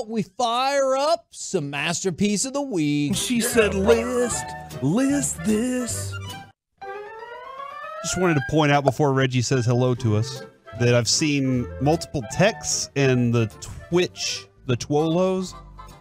about we fire up some masterpiece of the week? She said, list, list this. Just wanted to point out before Reggie says hello to us that I've seen multiple texts and the Twitch, the Twolos,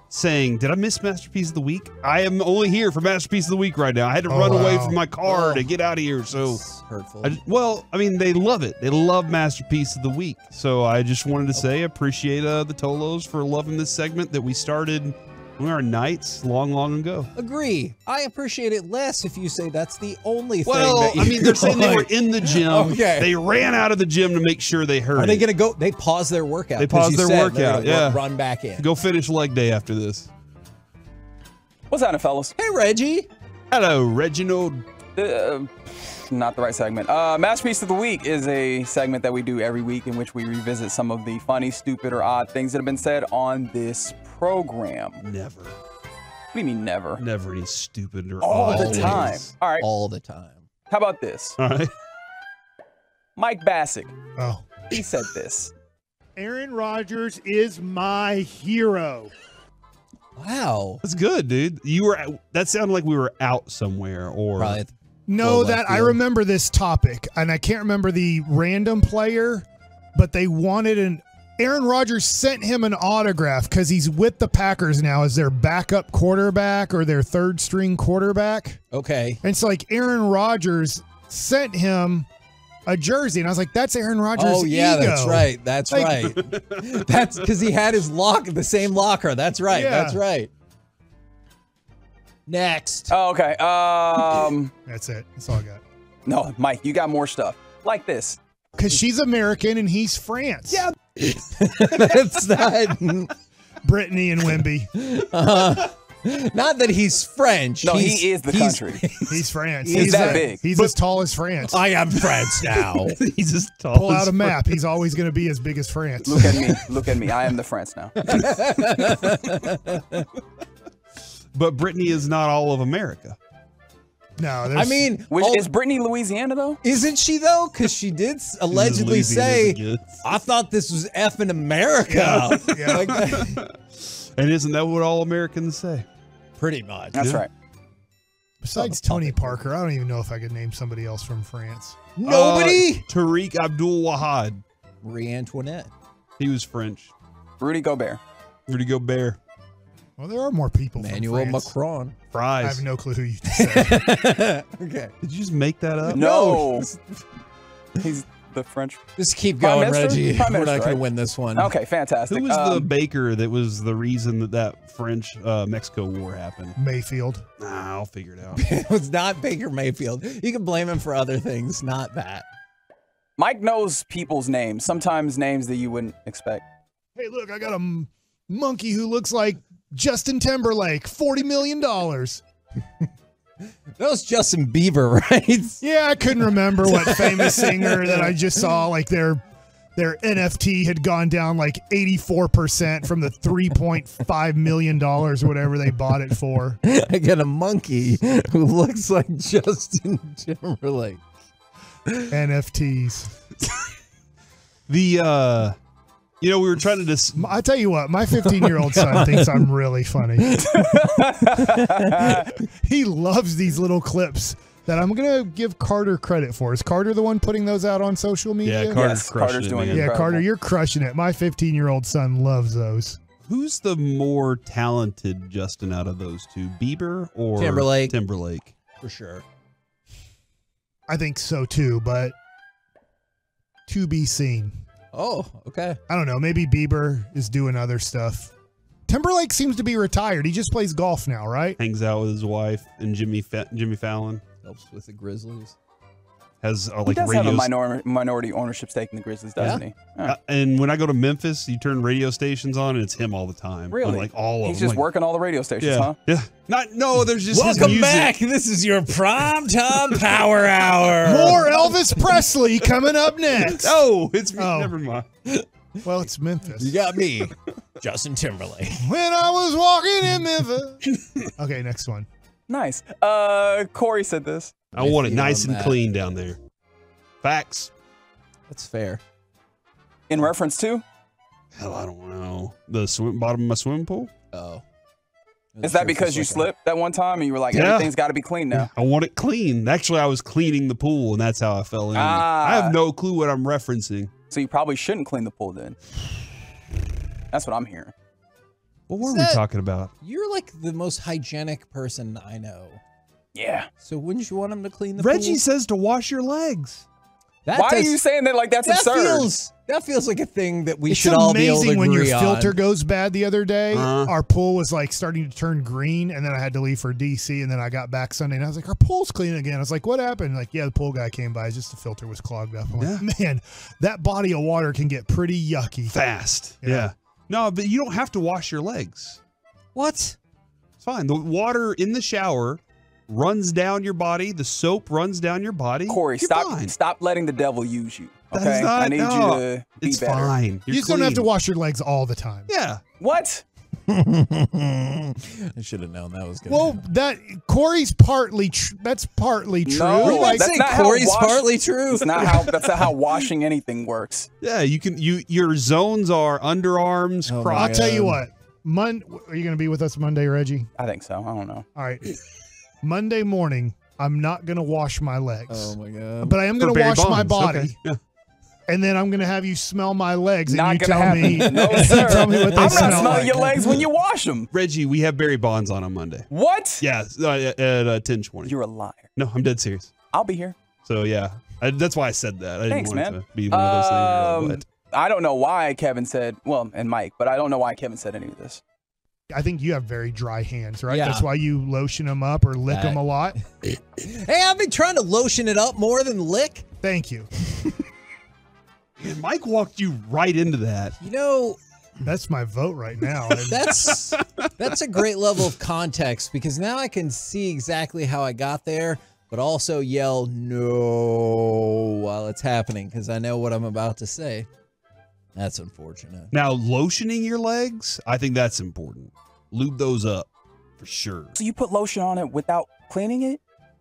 saying, Did I miss Masterpiece of the Week? I am only here for Masterpiece of the Week right now. I had to Oh, run away from my car Oh. to get out of here. So, hurtful. I, well, I mean, they love it. They love Masterpiece of the Week. So I just wanted to say, appreciate uh, the Tolos for loving this segment that we started we were Knights long, long ago. Agree. I appreciate it less if you say that's the only Well, thing. Well, I mean, they're saying they were in the gym. Okay. They ran out of the gym to make sure they heard. Are they going to go? They pause their workout. They pause their said workout, yeah. Run back in. Go finish leg day after this. What's happening, fellas? Hey, Reggie. Hello, Reginald. Uh, not the right segment. Uh, Masterpiece of the Week is a segment that we do every week in which we revisit some of the funny, stupid, or odd things that have been said on this program. Never. What do you mean never? never any stupid or All odd the time. All right. All the time. How about this? All right. Mike Bacsik. Oh. He said this. Aaron Rodgers is my hero. Wow. That's good, dude. You were. That sounded like we were out somewhere, or Probably. at No, Well, that left I remember this topic, and I can't remember the random player, but they wanted an. Aaron Rodgers sent him an autograph because he's with the Packers now as their backup quarterback or their third string quarterback. Okay. And so, like, Aaron Rodgers sent him a jersey, and I was like, "That's Aaron Rodgers." Oh yeah, ego. that's right. That's Like- right. That's because he had his lock, the same locker. That's right. Yeah. That's right. Next. Oh, okay. Um, That's it. That's all I got. no, Mike, you got more stuff like this. Because she's American and he's France. Yeah. that's not. Brittany and Wemby. Uh, not that he's French. No, he's, he is the he's- country. He's France. He's that big. He's as tall as France. I am France now. he's just tall. Pull as out a fuck. map. He's always going to be as big as France. Look at me. Look at me. I am the France now. But Brittany is not all of America. No, I mean, Which oh, is Brittany, Louisiana, though? isn't she though? Because she did allegedly say, "I thought this was effing America." Yeah, yeah. Like. And isn't that what all Americans say? Pretty much. That's Yeah. right. besides Tony Parker, I don't even know if I could name somebody else from France. Nobody. Uh, Tariq Abdul Wahad. Marie Antoinette. He was French. Rudy Gobert. Rudy Gobert. Well, there are more people Emmanuel from Macron. Fries. I have no clue who you said. okay. Did you just make that up? No. He's the French. Just keep Prime going, Minister? Reggie. Prime We're not Minister, going right? to win this one. Okay, fantastic. Who was the Um, baker that was the reason that that French uh, Mexico war happened? Mayfield. Nah, I'll figure it out. it was not Baker Mayfield. You can blame him for other things, not that. Mike knows people's names, sometimes names that you wouldn't expect. Hey, look, I got a m- monkey who looks like Justin Timberlake. Forty million dollars. That was Justin Bieber, right? Yeah, I couldn't remember what famous singer that I just saw. Like their their NFT had gone down like eighty four percent from the three point five million dollars, or whatever they bought it for. I got a monkey who looks like Justin Timberlake. NFTs. The uh you know, we were trying to dis- I tell you what, my 15 year old son thinks I'm really funny. he loves these little clips that I'm gonna give Carter credit for. Is Carter the one putting those out on social media? Yeah, Carter's Yes, crushing Carter's it, doing it. Yeah, Carter, you're crushing it. My 15 year old son loves those. Who's the more talented Justin out of those two? Bieber or Timberlake. Timberlake. For sure. I think so too, but to be seen. Oh, okay. I don't know. Maybe Bieber is doing other stuff. Timberlake seems to be retired. He just plays golf now, right? Hangs out with his wife and Jimmy Fa- Jimmy Fallon Helps with the Grizzlies. Has uh, He like does have a minor- minority ownership stake in the Grizzlies, doesn't he? Yeah. Uh, and when I go to Memphis, you turn radio stations on and it's him all the time. Really? On, like all of He's them. just like, working all the radio stations, Yeah, huh? yeah. Not no. There's just his Welcome music. back. This is your prime time power hour. More Elvis Presley coming up next. Oh, it's me. Oh. Never mind. Well, it's Memphis. You got me, Justin Timberlake. When I was walking in Memphis. Okay, next one. Nice. Uh, Corey said this. I want it nice and that. clean down there. Facts. That's fair. In reference to? Hell, I don't know. The swim bottom of my swimming pool. Oh. Is that because you slipped that one time and you were like, Yeah. everything's got to be clean now? I want it clean. Actually, I was cleaning the pool, and that's how I fell in. Ah. I Ah. have no clue what I'm referencing. So you probably shouldn't clean the pool then. That's what I'm hearing. What were we talking about? You're like the most hygienic person I know. Yeah. So wouldn't you want him to clean the Reggie pool? says to wash your legs. That Why does- are you saying that like that's that absurd? feels that feels like a thing that we it's should all be able to amazing when your filter on. goes bad the other day. Uh-huh. Our pool was like starting to turn green, and then I had to leave for DC, and then I got back Sunday, and I was like, "Our pool's clean again." I was like, "What happened?" Like, yeah, the pool guy came by, it's just the filter was clogged up. I'm like, man, that body of water can get pretty yucky. Fast. Yeah. Yeah. No, but you don't have to wash your legs. What? It's fine. The water in the shower runs down your body. The soap runs down your body. Corey, You're stop fine. stop letting the devil use you. Okay, is not- I need no. you to be It's better. fine. You're you just don't have to wash your legs all the time. Yeah. What? I should have known that was going Well, that Corey's partly tr- that's partly true. No, Were you about like, that's not how Corey's wash- partly true? That's not how that's not how washing anything works. Yeah. You can. You your zones are underarms, Oh my crotch. I'll tell you what. Mon- are you going to be with us Monday, Reggie? I think so. I don't know. All right. Monday morning, I'm not going to wash my legs, Oh my god. but I am For going to Barry wash my body, Okay. Yeah. and then I'm going to have you smell my legs, and Not you tell happen. me, No, sir. tell me what they I'm smell not smelling like. your legs when you wash them. Reggie, we have Barry Bonds on on Monday. What? Yeah, uh, at uh, ten twenty. You're a liar. No, I'm dead serious. I'll be here. So yeah, I, that's why I said that. I didn't Thanks, want man. to be one of those Um, you're like, I don't know why Kevin said, well, and Mike, but I don't know why Kevin said any of this. I think you have very dry hands, right? Yeah. That's why you lotion them up or lick That- them a lot. Hey, I've been trying to lotion it up more than lick. Thank you. Man, Mike walked you right into that. You know, That's my vote right now. That's that's a great level of context because now I can see exactly how I got there, but also yell no while it's happening because I know what I'm about to say. That's unfortunate. Now, lotioning your legs, I think that's important. Lube those up for sure. So you put lotion on it without cleaning it?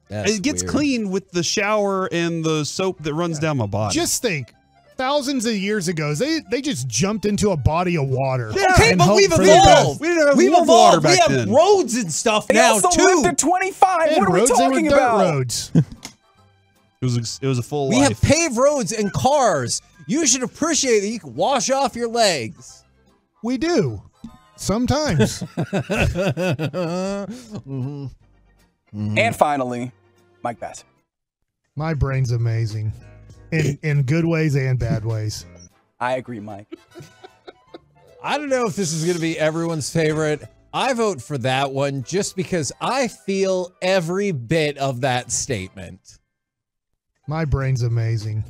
That's it gets weird. clean with the shower and the soap that runs down my body. just think, thousands of years ago, they they just jumped into a body of water. Okay, but we've for the best. evolved. We didn't have We've evolved. water back we have then. roads and stuff They now also too. lived to 25. They what are we roads, they talking dirt about? roads. it was a, it was a full We life. have paved roads and cars. You should appreciate that you can wash off your legs. We do. Sometimes. Mm-hmm. And finally, Mike Bass. My brain's amazing. In in good ways and bad ways. I agree, Mike. I don't know if this is going to be everyone's favorite. I vote for that one just because I feel every bit of that statement. My brain's amazing.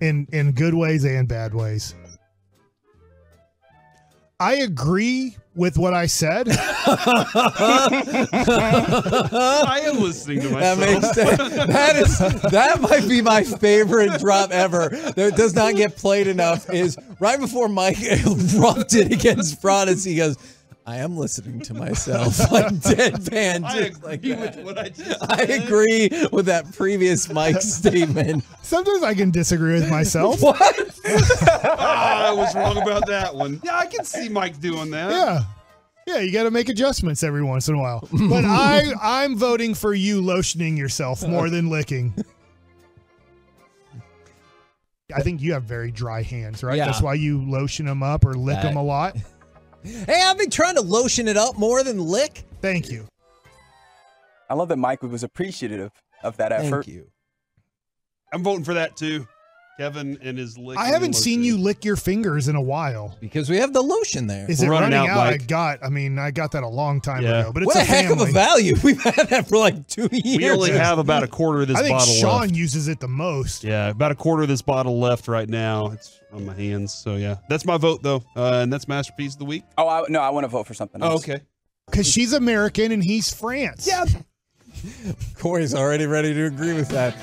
In in good ways and bad ways. I agree with what I said. I am listening to myself. That makes sense. That is that might be my favorite drop ever. That does not get played enough. Is right before Mike erupted against Fraudus, he goes, "I am listening to myself like deadpan." I just like agree that. with what I just I agree with that previous Mike statement. Sometimes I can disagree with myself. What? Ah, I was wrong about that one. Yeah, I can see Mike doing that. Yeah. Yeah, you got to make adjustments every once in a while. But I I'm voting for you lotioning yourself more than licking. I think you have very dry hands, right? Yeah. That's why you lotion them up or lick That- them a lot. Hey, I've been trying to lotion it up more than lick. Thank you. I love that Mike was appreciative of that effort. Thank you. I'm voting for that too. Kevin and his lick. I haven't seen you lick your fingers in a while. Because we have the lotion there. Is We're it running running, out, out? I got. I mean, I got that a long time Yeah. ago. But it's what a, heck family. of a value. We've had that for like two years. We only have about a quarter of this I think bottle Sean left. uses it the most. Yeah, about a quarter of this bottle left right now. It's on my hands. So yeah, that's my vote though, uh, and that's masterpiece of the week. Oh, I, no, I want to vote for something Oh, okay. Because she's American and he's France. Yeah. Corey's already ready to agree with that.